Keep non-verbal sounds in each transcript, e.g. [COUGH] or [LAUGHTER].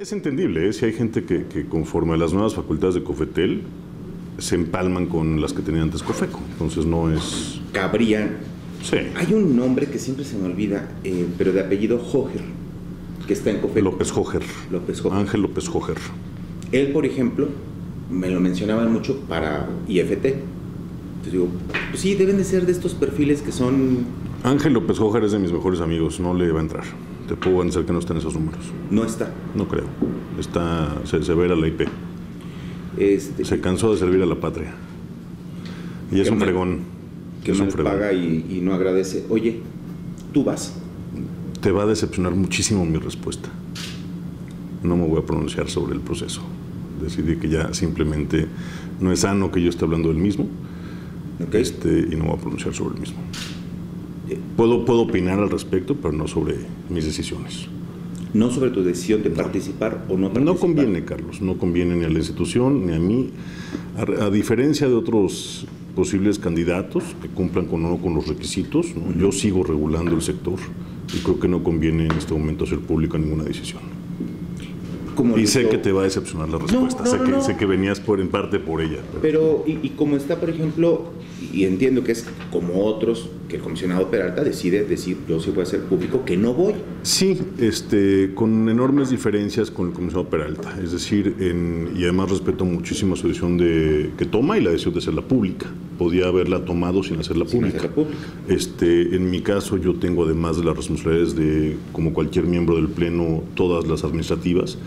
Es entendible, ¿eh? si hay gente que, que conforme a las nuevas facultades de Cofetel se empalman con las que tenía antes Cofeco. Entonces no es... Cabrían. Sí. Hay un nombre que siempre se me olvida, eh, pero de apellido Hoger, que está en Cofeco. López Joger. López Hoger. Ángel López Joger. Él, por ejemplo, me lo mencionaban mucho para IFT. Entonces digo, pues sí, deben de ser de estos perfiles que son... Ángel López Joger es de mis mejores amigos, no le va a entrar. Te puedo garantizar que no están esos números. No está. No creo. Está, se, se ve a la IP. Este, Se cansó de servir a la patria. Y es un mal- fregón. que es un fregón. paga y, y no agradece. Oye, tú vas. Te va a decepcionar muchísimo mi respuesta. No me voy a pronunciar sobre el proceso. Decidí que ya simplemente no es sano que yo esté hablando del mismo ¿ok? este, y no voy a pronunciar sobre el mismo. Puedo, puedo opinar al respecto, pero no sobre mis decisiones. No sobre tu decisión de participar o no participar. No conviene, Carlos, no conviene ni a la institución ni a mí. A, a diferencia de otros posibles candidatos que cumplan con o no con los requisitos, ¿no? yo sigo regulando el sector y creo que no conviene en este momento hacer pública ninguna decisión. Como Y sé hizo- que te va a decepcionar la respuesta, no, sé, que, no. sé que venías por en parte por ella. pero- Pero, y, y como está, por ejemplo, y entiendo que es como otros, que el comisionado Peralta decide decir, yo sí voy a hacer público que no voy. Sí, este, con enormes diferencias con el comisionado Peralta. Es decir, en- y además respeto muchísimo su decisión de, que toma y la decisión de hacerla pública. Podía haberla tomado sin hacerla Sin pública. hacerla pública. Este, en mi caso, yo tengo además de las responsabilidades de, como cualquier miembro del Pleno, todas las administrativas.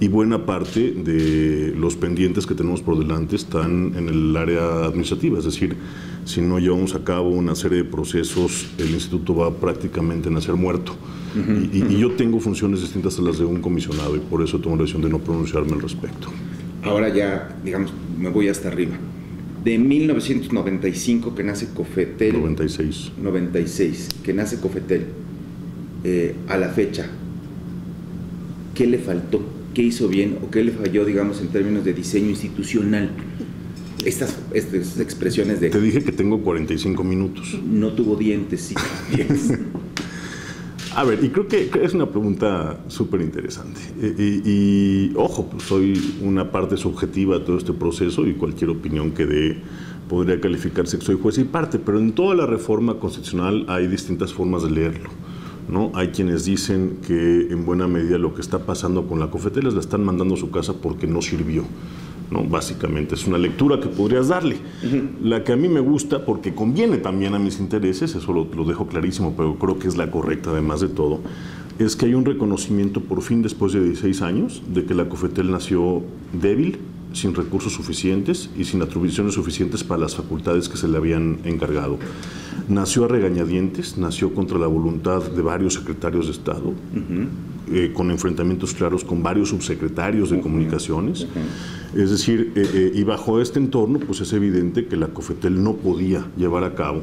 Y buena parte de los pendientes que tenemos por delante están en el área administrativa, es decir, si no llevamos a cabo una serie de procesos, el instituto va prácticamente a nacer muerto. y, y- y yo tengo funciones distintas a las de un comisionado y por eso tomo la decisión de no pronunciarme al respecto. Ahora ya, digamos, me voy hasta arriba. De 1995 que nace Cofetel, 96. 96, que nace Cofetel, eh, a la fecha, ¿qué le faltó? ¿Qué hizo bien o qué le falló, digamos, en términos de diseño institucional? Estas, estas expresiones de Te dije que tengo 45 minutos. no tuvo dientes, sí. [LAUGHS] A ver, y creo que es una pregunta súper interesante. Y, y- y, ojo, pues soy una parte subjetiva de todo este proceso y cualquier opinión que dé podría calificarse que soy juez y parte, pero en toda la reforma constitucional hay distintas formas de leerlo. ¿no? Hay quienes dicen que en buena medida lo que está pasando con la COFETEL es la están mandando a su casa porque no sirvió. ¿No? Básicamente es una lectura que podrías darle. La que a mí me gusta, porque conviene también a mis intereses, eso lo, lo dejo clarísimo, pero creo que es la correcta además de todo, es que hay un reconocimiento por fin después de 16 años de que la COFETEL nació débil, sin recursos suficientes y sin atribuciones suficientes para las facultades que se le habían encargado. Nació a regañadientes, nació contra la voluntad de varios secretarios de Estado, eh, con enfrentamientos claros con varios subsecretarios de comunicaciones. Es decir, eh, eh, y bajo este entorno, pues es evidente que la COFETEL no podía llevar a cabo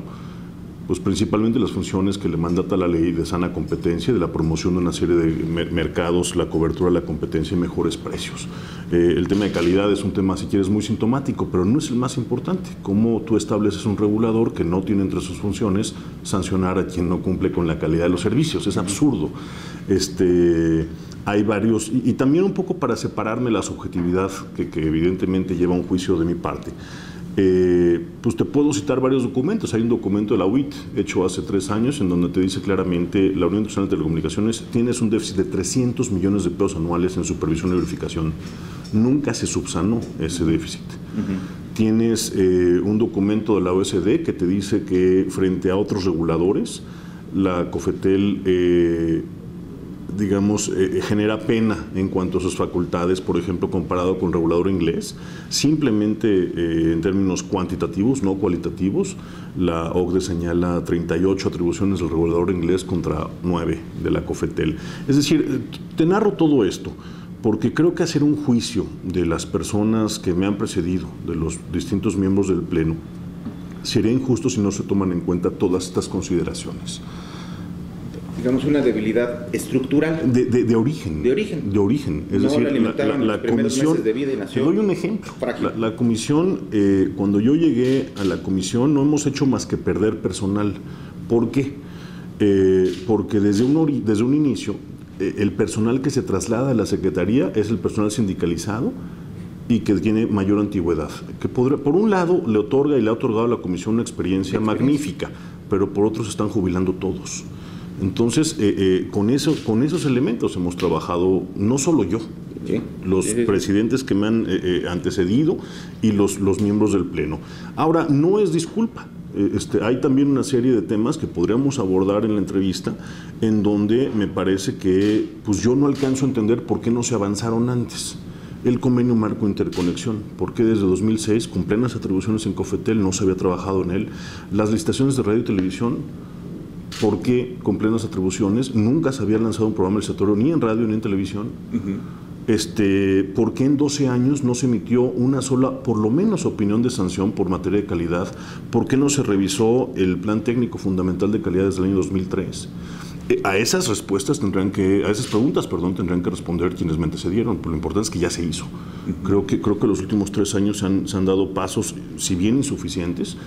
pues principalmente las funciones que le mandata la ley de sana competencia, de la promoción de una serie de mer- mercados, la cobertura de la competencia y mejores precios. Eh, el tema de calidad es un tema, si quieres, muy sintomático, pero no es el más importante. Cómo tú estableces un regulador que no tiene entre sus funciones sancionar a quien no cumple con la calidad de los servicios. Es absurdo. Este, hay varios, y, y también un poco para separarme la subjetividad que, que evidentemente lleva un juicio de mi parte. Eh, pues te puedo citar varios documentos. Hay un documento de la UIT hecho hace tres años en donde te dice claramente la Unión Nacional de Telecomunicaciones tienes un déficit de 300 millones de pesos anuales en supervisión y verificación. Nunca se subsanó ese déficit. Tienes eh, un documento de la OSD que te dice que frente a otros reguladores, la COFETEL eh, digamos, eh, genera pena en cuanto a sus facultades, por ejemplo, comparado con el regulador inglés. Simplemente eh, en términos cuantitativos, no cualitativos, la OCDE señala 38 atribuciones del regulador inglés contra 9 de la COFETEL. Es decir, eh, te narro todo esto porque creo que hacer un juicio de las personas que me han precedido, de los distintos miembros del Pleno, sería injusto si no se toman en cuenta todas estas consideraciones. Digamos, una debilidad estructural. De, de- de origen. De origen. De origen. Es No decir, la los primeros comisión. meses de vida y nació te doy un ejemplo. La, la comisión, eh, cuando yo llegué a la comisión, no hemos hecho más que perder personal. ¿Por qué? Eh, porque desde un, desde un inicio eh, el personal que se traslada a la Secretaría es el personal sindicalizado y que tiene mayor antigüedad. Que por un lado le otorga y le ha otorgado a la Comisión una experiencia, magnífica, pero por otro se están jubilando todos. Entonces, eh, eh, con, eso, con esos elementos hemos trabajado, no solo yo, los presidentes que me han antecedido y los, los miembros del Pleno. Ahora, no es disculpa. Este, hay también una serie de temas que podríamos abordar en la entrevista en donde me parece que pues yo no alcanzo a entender por qué no se avanzaron antes. El convenio marco interconexión, por qué desde 2006, con plenas atribuciones en Cofetel, no se había trabajado en él. Las licitaciones de radio y televisión, por qué con plenas atribuciones, nunca se había lanzado un programa licitatorio ni en radio ni en televisión este, ¿por qué en 12 años no se emitió una sola, por lo menos, opinión de sanción por materia de calidad? ¿Por qué no se revisó el plan técnico fundamental de calidad desde el año 2003? Eh, a esas respuestas tendrán que, a esas preguntas, perdón, tendrán que responder quienes me antecedieron, pero lo importante es que ya se hizo. Creo que, creo que los últimos tres años se han, se han dado pasos, si bien insuficientes,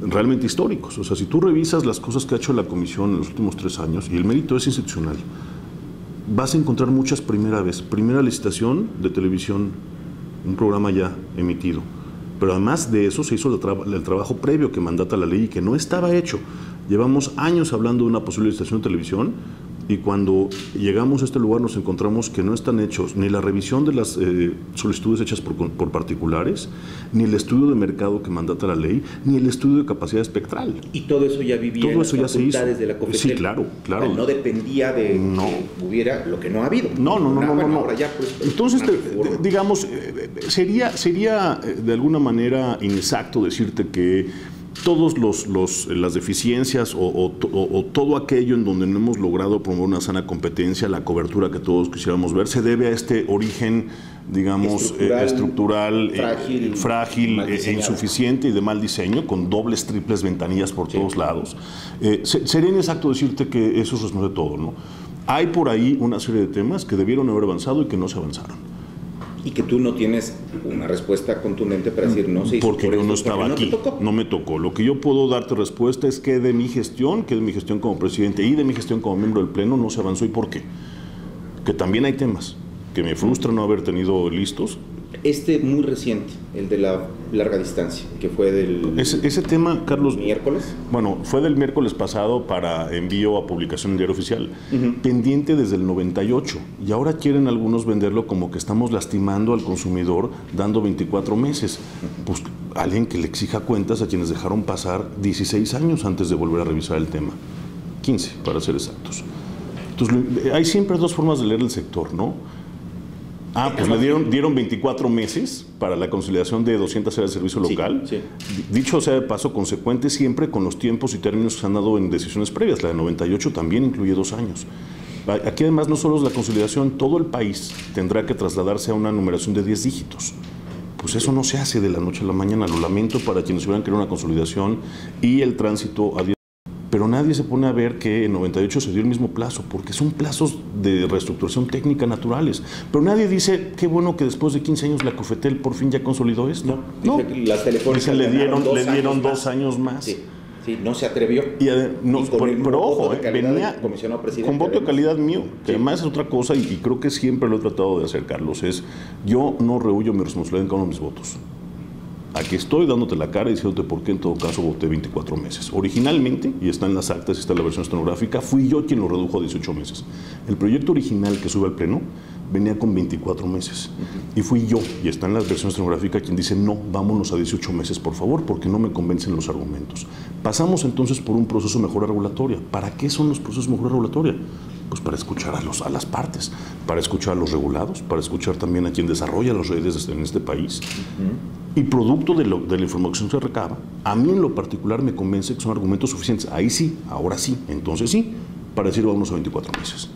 realmente históricos. O sea, si tú revisas las cosas que ha hecho la Comisión en los últimos tres años, y el mérito es institucional, vas a encontrar muchas primera vez. Primera licitación de televisión, un programa ya emitido. Pero además de eso se hizo el, trabajo previo que mandata la ley y que no estaba hecho. Llevamos años hablando de una posible licitación de televisión y cuando llegamos a este lugar nos encontramos que no están hechos ni la revisión de las eh, solicitudes hechas por, particulares, ni el estudio de mercado que mandata la ley, ni el estudio de capacidad espectral. Y todo eso ya vivía todo en eso las ya se hizo. de la Sí, claro, claro. no dependía de no. que hubiera lo que no ha habido. No, no, no, no. no, pues, Entonces, digamos, eh, sería, sería eh, de alguna manera inexacto decirte que todos los, los, las deficiencias o, todo aquello en donde no hemos logrado promover una sana competencia, la cobertura que todos quisiéramos ver, se debe a este origen, digamos, estructural, eh, frágil, eh, e insuficiente y de mal diseño, con dobles, triples ventanillas por todos lados. Eh, sería inexacto decirte que eso es de todo, ¿no? Hay por ahí una serie de temas que debieron haber avanzado y que no se avanzaron y que tú no tienes una respuesta contundente para decir no se hizo porque yo no estaba aquí, no me tocó. Lo que yo puedo darte respuesta es que de mi gestión, que de mi gestión como presidente y de mi gestión como miembro del pleno no se avanzó y por qué. Que también hay temas que me frustra no haber tenido listos este muy reciente, el de la larga distancia, que fue del... Ese, tema, Carlos... ¿Miércoles? Bueno, fue del miércoles pasado para envío a publicación en diario oficial, pendiente desde el 98. Y ahora quieren algunos venderlo como que estamos lastimando al consumidor dando 24 meses. Pues alguien que le exija cuentas a quienes dejaron pasar 16 años antes de volver a revisar el tema. 15, para ser exactos. Entonces, hay siempre dos formas de leer el sector, ¿no? Ah, pues le dieron, dieron 24 meses para la conciliación de 200 áreas de servicio local. Dicho sea de paso, consecuente siempre con los tiempos y términos que se han dado en decisiones previas. La de 98 también incluye dos años. Aquí además no solo es la conciliación, todo el país tendrá que trasladarse a una numeración de 10 dígitos. Pues eso no se hace de la noche a la mañana. Lo lamento para quienes hubieran querido una consolidación y el tránsito a 10 pero nadie se pone a ver que en 98 se dio el mismo plazo, porque son plazos de reestructuración técnica naturales. Pero nadie dice, qué bueno que después de 15 años la Cofetel por fin ya consolidó esto. No, las telefónicas le dieron, dos, le dieron años dos años más. Sí. Sí, no se atrevió. Y, pero, ojo, eh, venía con voto de calidad mío, que además es otra cosa, y, creo que siempre lo he tratado de hacer, Carlos, es yo no rehuyo mi responsabilidad en cada uno de mis votos. Aquí estoy dándote la cara y diciéndote por qué en todo caso voté 24 meses. Originalmente, y está en las actas está en la versión estenográfica, fui yo quien lo redujo a 18 meses. El proyecto original que sube al pleno venía con 24 meses. Y fui yo, y está en la versión estenográfica, quien dice, no, vámonos a 18 meses, por favor, porque no me convencen los argumentos. Pasamos entonces por un proceso de mejora regulatoria. ¿Para qué son los procesos de mejora regulatoria? Pues para escuchar a, los, a las partes, para escuchar a los regulados, para escuchar también a quien desarrolla las redes en este país. Y producto de, la información que se recaba, a mí en lo particular me convence que son argumentos suficientes. Ahí sí, ahora sí, entonces sí, para decir vamos a 24 meses.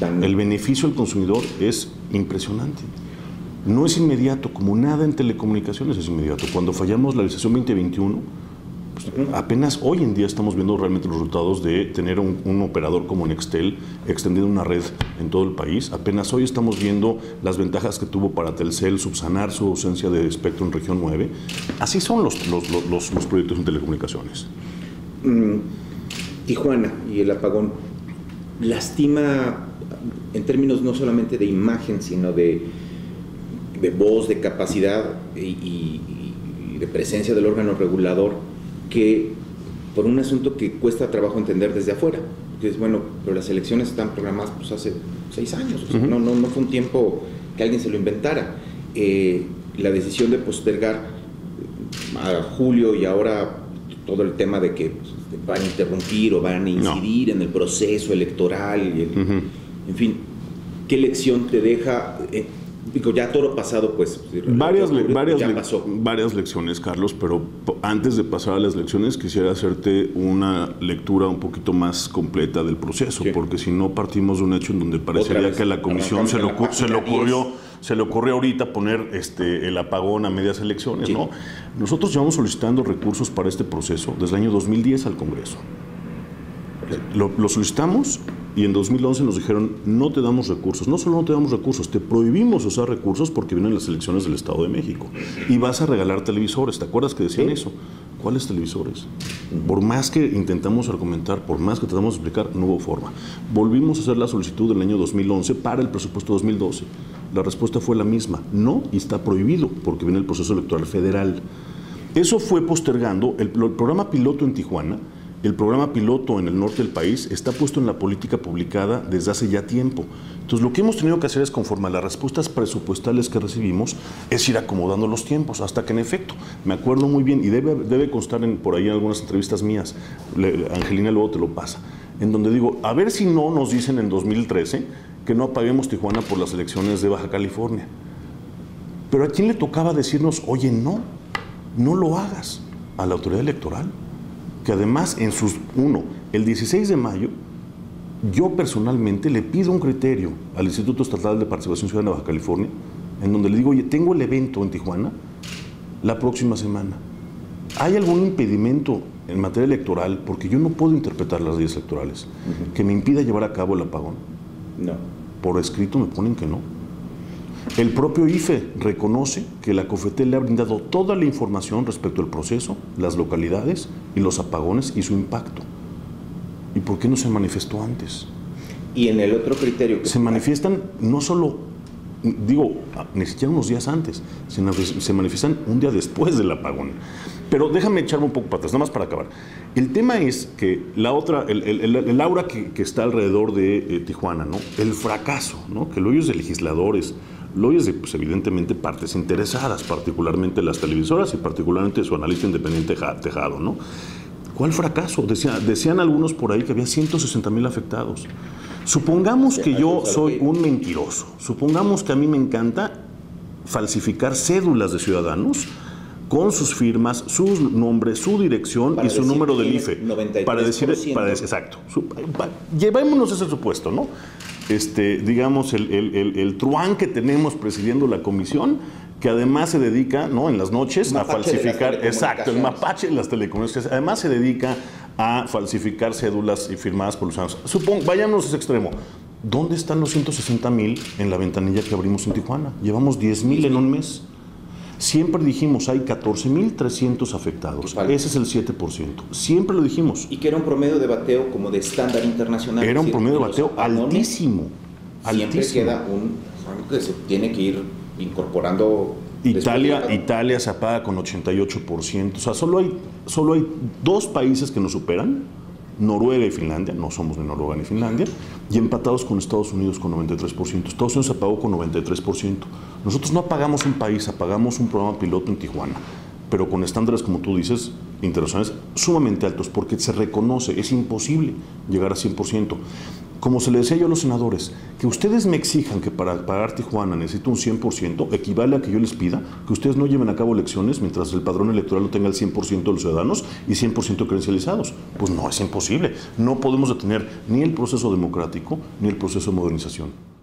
El beneficio al consumidor es impresionante. No es inmediato, como nada en telecomunicaciones es inmediato. Cuando fallamos la licitación 2021, apenas hoy en día estamos viendo realmente los resultados de tener un, operador como Nextel extendiendo una red en todo el país. Apenas hoy estamos viendo las ventajas que tuvo para Telcel subsanar su ausencia de espectro en región 9. Así son los, los, los, proyectos en telecomunicaciones. Mm, Tijuana y el apagón. lastima en términos no solamente de imagen, sino de, de voz, de capacidad y de presencia del órgano regulador, que por un asunto que cuesta trabajo entender desde afuera. Que es bueno, pero las elecciones están programadas pues, hace seis años, o sea, uh -huh. no, no, no fue un tiempo que alguien se lo inventara. Eh, la decisión de postergar a julio y ahora todo el tema de que pues, van a interrumpir o van a incidir no. en el proceso electoral, y el, uh -huh. en fin, ¿qué lección te deja? Eh, digo, ya todo pasado, pues. Varias, varias, ya pasó. varias lecciones, Carlos, pero antes de pasar a las lecciones, quisiera hacerte una lectura un poquito más completa del proceso, sí. porque si no partimos de un hecho en donde parecería que a la comisión se, le, se le ocurrió se le ocurrió ahorita poner este, el apagón a medias elecciones, sí. ¿no? Nosotros llevamos solicitando recursos para este proceso desde el año 2010 al Congreso. Lo, lo, solicitamos y en 2011 nos dijeron, no te damos recursos. No solo no te damos recursos, te prohibimos usar recursos porque vienen las elecciones del Estado de México. Y vas a regalar televisores. ¿Te acuerdas que decían eso? ¿Cuáles televisores? Por más que intentamos argumentar, por más que tratamos de explicar, no hubo forma. Volvimos a hacer la solicitud del año 2011 para el presupuesto 2012. La respuesta fue la misma, no, y está prohibido porque viene el proceso electoral federal. Eso fue postergando el, el programa piloto en Tijuana, el programa piloto en el norte del país está puesto en la política publicada desde hace ya tiempo. Entonces, lo que hemos tenido que hacer es, conforme a las respuestas presupuestales que recibimos, es ir acomodando los tiempos, hasta que en efecto, me acuerdo muy bien, y debe, debe constar en, por ahí en algunas entrevistas mías, Angelina luego te lo pasa, en donde digo, a ver si no nos dicen en 2013 que no apaguemos Tijuana por las elecciones de Baja California. Pero a quién le tocaba decirnos, oye, no, no lo hagas, a la autoridad electoral que además en sus, uno, el 16 de mayo, yo personalmente le pido un criterio al Instituto Estatal de Participación Ciudadana de Baja California, en donde le digo, oye, tengo el evento en Tijuana la próxima semana. ¿Hay algún impedimento en materia electoral, porque yo no puedo interpretar las leyes electorales, uh -huh. que me impida llevar a cabo el apagón? No. Por escrito me ponen que no. El propio IFE reconoce que la COFETEL le ha brindado toda la información respecto al proceso, las localidades y los apagones y su impacto. ¿Y por qué no se manifestó antes? Y en el otro criterio que se manifiestan no solo, digo, ni siquiera unos días antes, sino se manifiestan un día después del apagón. Pero déjame echarme un poco para atrás, nada más para acabar. El tema es que la otra, el, el, el aura que, que, está alrededor de eh, Tijuana, ¿no? El fracaso, ¿no? Que lo oyes de legisladores, lo oyes de, pues, evidentemente, partes interesadas, particularmente las televisoras y particularmente su analista independiente Tejado, ¿no? ¿Cuál fracaso? Decía, decían algunos por ahí que había 160 mil afectados. Supongamos que yo soy un mentiroso. Supongamos que a mí me encanta falsificar cédulas de ciudadanos con sus firmas, su nombre, su dirección para y su número del IFE. 93%. Para decir, para exacto. Su, para, llevémonos ese supuesto, ¿no? Este, digamos, el, el, el, el, truán que tenemos presidiendo la comisión, que además se dedica, ¿no? En las noches a falsificar, exacto, el mapache de las telecomunicaciones, además se dedica a falsificar cédulas y firmadas por los ciudadanos. Supongo, vayámonos a ese extremo. ¿Dónde están los 160 mil en la ventanilla que abrimos en Tijuana? Llevamos 10 mil en un mes. Siempre dijimos, hay 14.300 afectados. Ese es el 7%. Siempre lo dijimos. Y que era un promedio de bateo como de estándar internacional. Era un promedio de bateo altísimo. Siempre altísimo. queda un que se tiene que ir incorporando. Italia, Italia se apaga con 88%. O sea, solo hay, solo hay dos países que nos superan. Noruega y Finlandia, no somos ni Noruega ni Finlandia, y empatados con Estados Unidos con 93%. Estados Unidos apagó con 93%. Nosotros no apagamos un país, apagamos un programa piloto en Tijuana, pero con estándares, como tú dices, internacionales sumamente altos, porque se reconoce, es imposible llegar a 100%. Como se le decía yo a los senadores, que ustedes me exijan que para pagar Tijuana necesito un 100%, equivale a que yo les pida que ustedes no lleven a cabo elecciones mientras el padrón electoral lo tenga el 100% de los ciudadanos y 100% credencializados. Pues no, es imposible. No podemos detener ni el proceso democrático ni el proceso de modernización.